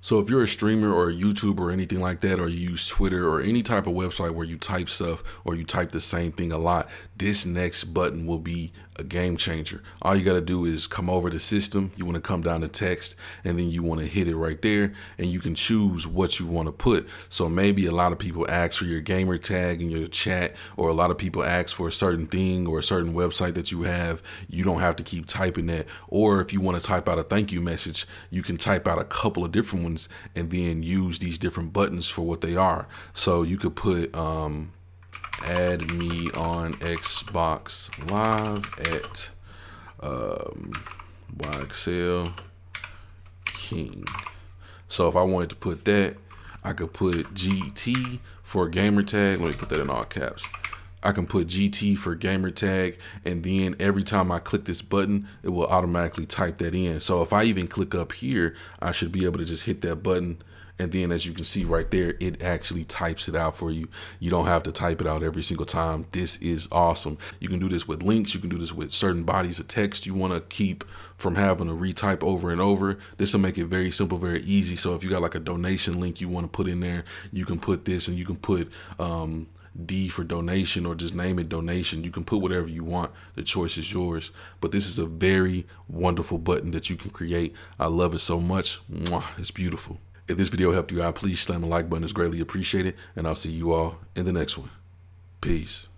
So if you're a streamer or a YouTuber or anything like that, or you use Twitter or any type of website where you type stuff or you type the same thing a lot, this next button will be a game changer. All you got to do is come over the system. You want to come down to text and then you want to hit it right there and you can choose what you want to put. So maybe a lot of people ask for your gamer tag in your chat or a lot of people ask for a certain thing or a certain website that you have. You don't have to keep typing that. Or if you want to type out a thank you message, you can type out a couple of different ones and then use these different buttons for what they are. So you could put um, add me on Xbox Live at um, YXL King. So if I wanted to put that, I could put GT for a gamer tag. Let me put that in all caps. I can put GT for gamer tag and then every time I click this button it will automatically type that in. So if I even click up here I should be able to just hit that button and then as you can see right there it actually types it out for you. You don't have to type it out every single time. This is awesome. You can do this with links. You can do this with certain bodies of text you want to keep from having to retype over and over. This will make it very simple very easy. So if you got like a donation link you want to put in there you can put this and you can put um, D for donation or just name it donation. You can put whatever you want. The choice is yours. But this is a very wonderful button that you can create. I love it so much. Mwah, it's beautiful. If this video helped you out, please slam the like button. It's greatly appreciated. And I'll see you all in the next one. Peace.